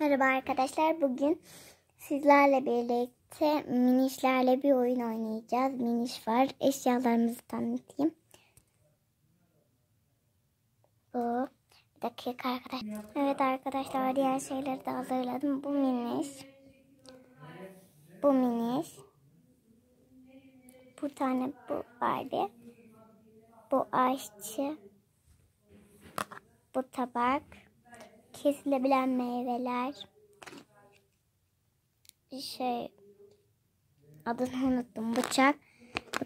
Merhaba arkadaşlar. Bugün sizlerle birlikte minişlerle bir oyun oynayacağız. Miniş var. Eşyalarımızı tanıtayım. Bu. Bir dakika arkadaşlar. Evet arkadaşlar diğer şeyleri de hazırladım. Bu miniş. Bu miniş. Bu tane bu Barbie. Bu aşçı. Bu tabak kesilebilen meyveler. Şey adını unuttum. Bıçak.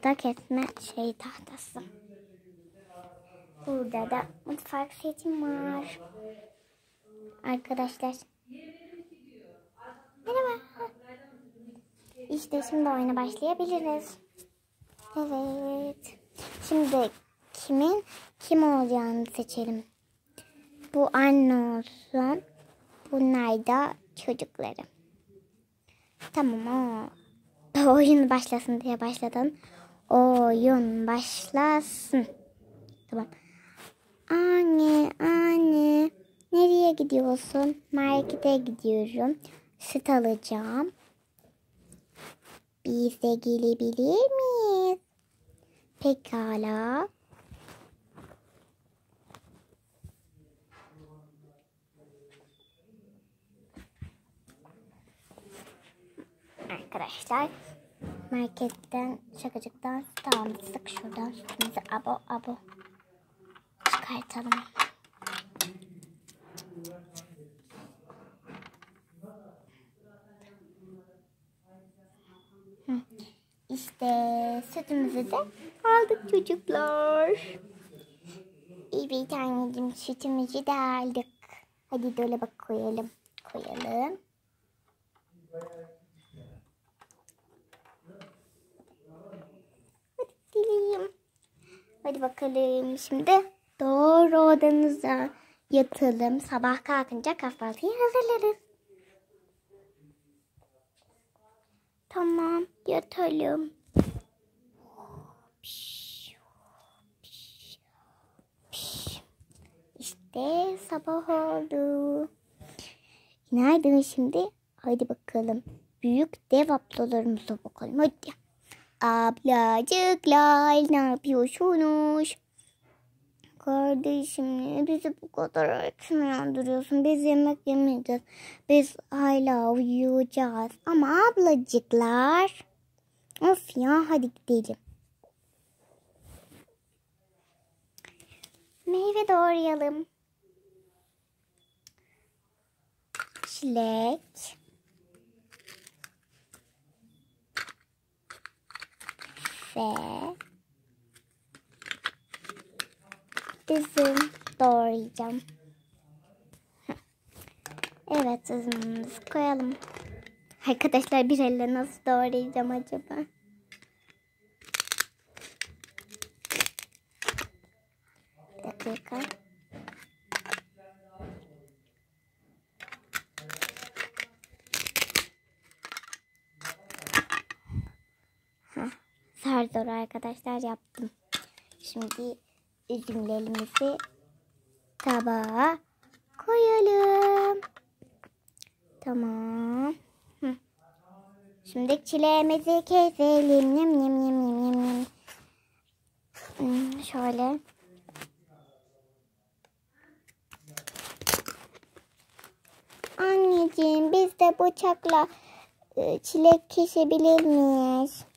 Da kesme şey tahtası. Burada da mutfak setim var. Arkadaşlar. Merhaba. İşte şimdi oyuna başlayabiliriz. Evet. Şimdi kimin kim olacağını seçelim bu anne olsun. Bunlar da çocukları. Tamam o. Oyun başlasın diye başladın. Oyun başlasın. Tamam. Anne, anne. Nereye gidiyorsun? Markete gidiyorum. Süt alacağım. Biz de gelebilir miyiz? Pekala. Arkadaşlar. Marketten şakacıktan süt almıştık. Şuradan sütümüzü abo abo çıkartalım. İşte sütümüzü de aldık çocuklar. Evet anneciğim sütümüzü de aldık. Hadi dolaba koyalım. Koyalım. Hadi bakalım şimdi doğru odanıza yatalım. Sabah kalkınca kahvaltıyı hazırlarız. Tamam yatalım. İşte sabah oldu. Günaydın şimdi. Hadi bakalım. Büyük dev ablalarımıza bakalım. Hadi. Ablacıklar ne yapıyorsunuz? Kardeşim niye bizi bu kadar erken uyandırıyorsun? Biz yemek yemeyeceğiz. Biz hala uyuyacağız. Ama ablacıklar. Of ya hadi gidelim. Meyve doğrayalım. Çilek. Ve üzüm doğrayacağım. Evet üzümümüzü koyalım. Arkadaşlar bir elle nasıl doğrayacağım acaba? Bir dakika. Zar zor arkadaşlar yaptım. Şimdi üzümlerimizi tabağa koyalım. Tamam. Şimdi çileğimizi keselim. Yem yem yem yem yem. Hmm, şöyle. Anneciğim biz de bıçakla e, çilek kesebilir miyiz?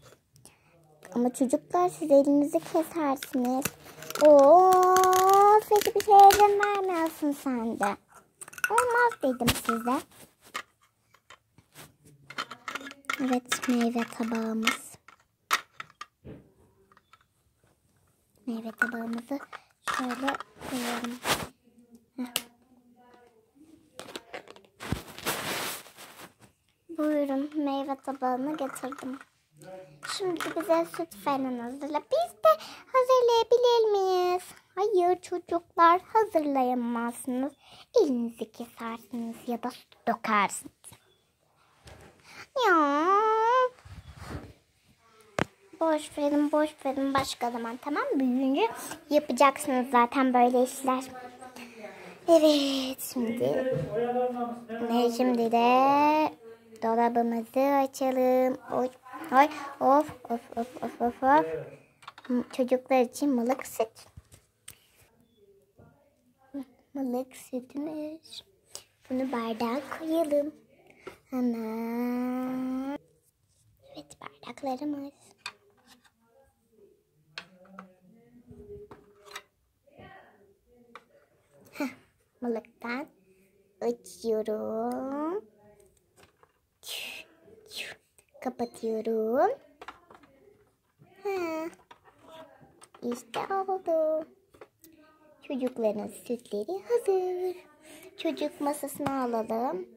Ama çocuklar siz elinizi kesersiniz. Oo, peki bir şey izin vermiyorsun sen de. Olmaz dedim size. Evet meyve tabağımız. Meyve tabağımızı şöyle koyalım. Buyurun meyve tabağını getirdim. Şimdi bize süt falan hazırla. Biz de hazırlayabilir miyiz? Hayır çocuklar hazırlayamazsınız. Elinizi kesersiniz ya da süt dökersiniz. Ya. Boş verin boş verin başka zaman tamam Büyüyünce yapacaksınız zaten böyle işler. Evet şimdi ne şimdi de dolabımızı açalım. Oy, oy, of of of of of of. Çocuklar için mılık süt. Mılık sütümüz. Bunu bardağa koyalım. Hemen. Evet bardaklarımız. Heh, Mılıktan açıyorum. Kapatıyorum. Ha. İşte oldu. Çocukların sütleri hazır. Çocuk masasına alalım.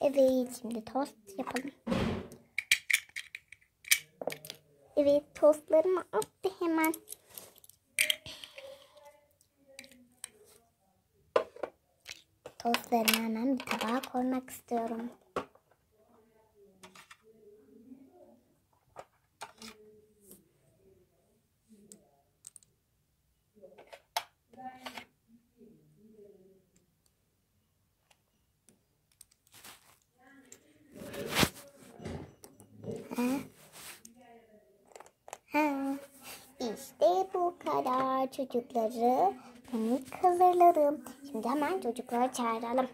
Evet şimdi tost yapalım. Evet tostlarımı attı hemen. Tostlarımı hemen bir tabağa koymak istiyorum. Ha. Ha. İşte bu kadar çocukları minik hazırladım. Şimdi hemen çocukları çağıralım.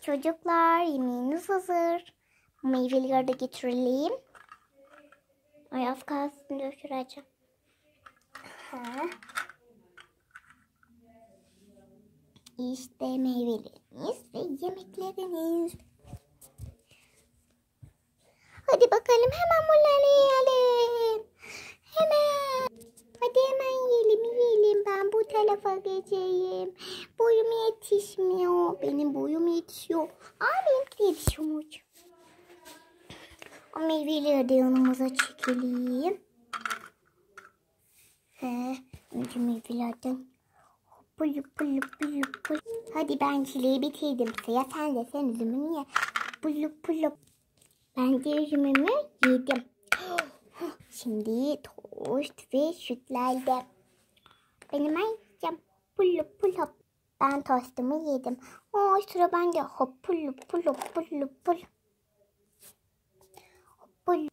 Çocuklar yemeğiniz hazır. Meyveleri de getirelim. Ay az kalsın döküreceğim. Ha. İşte meyveleriniz ve yemekleriniz. Hadi bakalım hemen bunları yiyelim. Hemen. Hadi hemen yiyelim yiyelim. Tarafa geçeyim. Boyum yetişmiyor. Benim boyum yetişiyor. Aa benimki yetişiyormuş. O meyveleri de yanımıza çekelim. He, önce meyvelerden Pulu pulu pulu pulu. Hadi ben çileği bitirdim. Sıra sen de sen üzümünü ye. Pulu pulu. Ben de üzümümü yedim. Şimdi tost ve sütlerde. Ben hemen yiyeceğim. Pulu pulu. Ben tostumu yedim. Oo sıra bende. Hop pulu pulu pulu pulu. Pulu.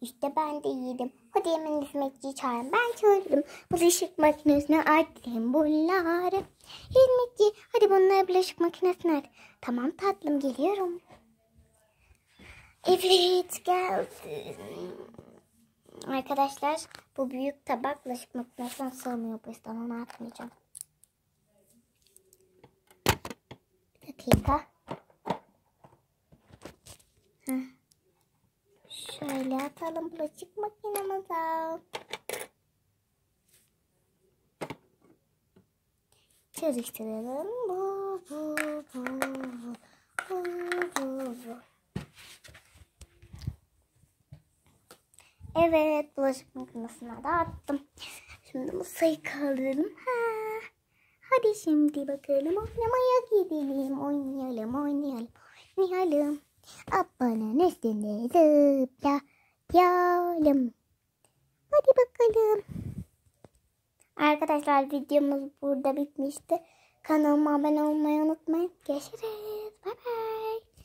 İşte ben de yedim. Hadi hemen hizmetçiyi çağırın. Ben çağırdım. Bulaşık makinesine attım bunları. Hizmetçi hadi bunları bulaşık makinesine at. Tamam tatlım geliyorum. Evet geldim. Arkadaşlar bu büyük tabak bulaşık makinesine sığmıyor. Bu yüzden onu atmayacağım. Bir dakika. Heh. Şöyle atalım bulaşık makinemize. Çalıştıralım. Bu, bu, bu, bu, bu. Evet bulaşık makinesine de attım. Şimdi masayı kaldıralım. Ha. Hadi şimdi bakalım oynamaya gidelim. Oynayalım oynayalım oynayalım. Ablanın üstünde zıplayalım. Hadi bakalım. Arkadaşlar videomuz burada bitmişti. Kanalıma abone olmayı unutmayın. Görüşürüz. Bay bay.